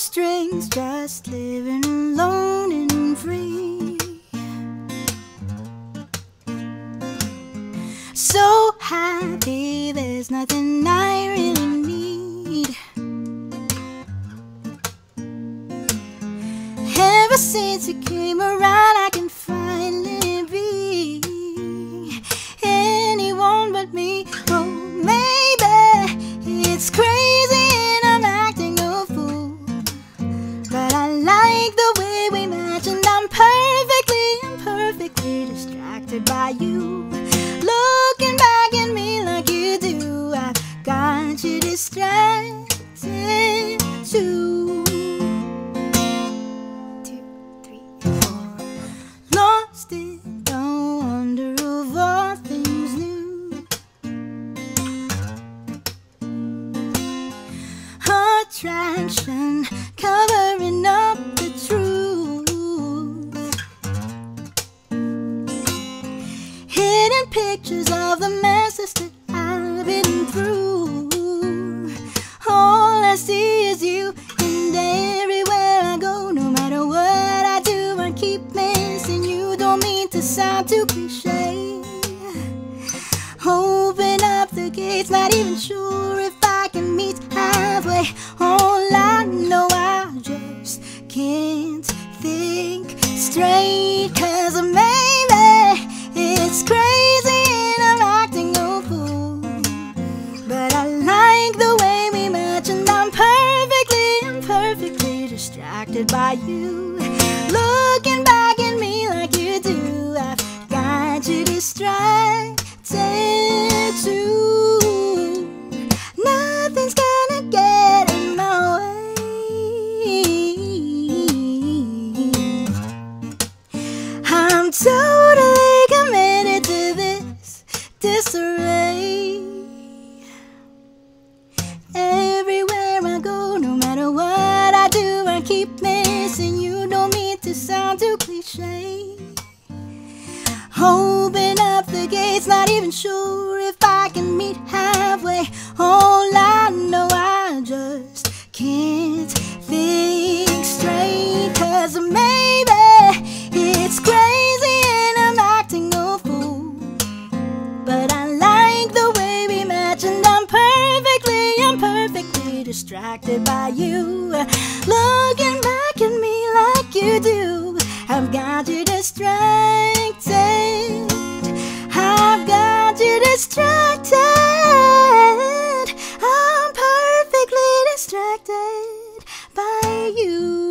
strings, just living alone and free. So happy, there's nothing I really need. Ever since you came around, I too. Two, three, four. Lost in the wonder of all things new. Attraction covering up the truth. Hidden pictures of the messes that I've been through. All I see is you, and everywhere I go, no matter what I do, I keep missing you. Don't mean to sound too cliche. Open up the gates, not even sure if I can meet halfway. All I know, I just can't think straight. By you. Missing you. Don't mean to sound too cliche. Open up the gates, not even sure if I can meet halfway. All I know, I just can't think straight. Cause maybe it's crazy and I'm acting a fool. But I like the way we match, and I'm perfectly, I'm perfectly distracted by you. Looking distracted. I'm perfectly distracted by you.